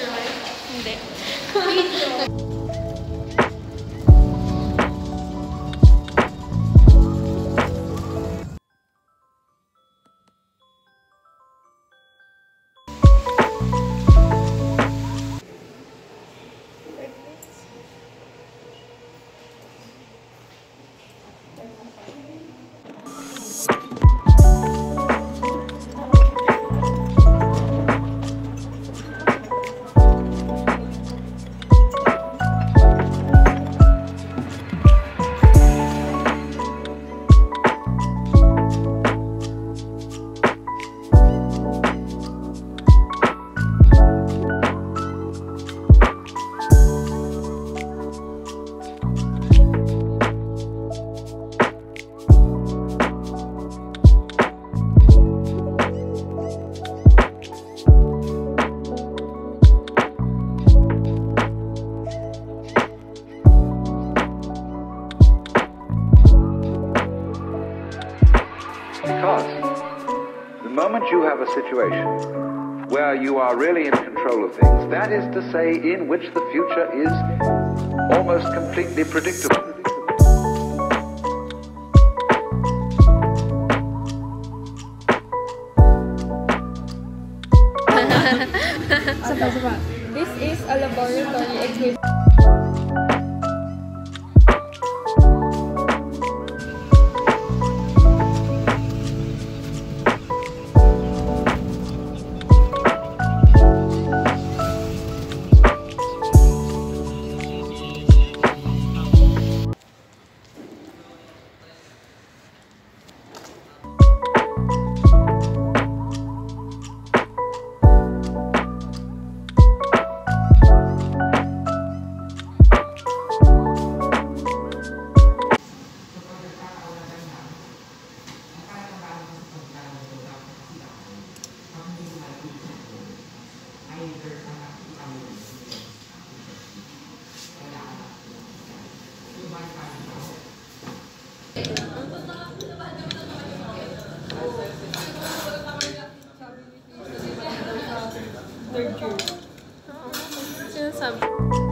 Try. 네. Because the moment you have a situation where you are really in control of things, that is to say, in which the future is almost completely predictable. This is a laboratory exhibit. Thank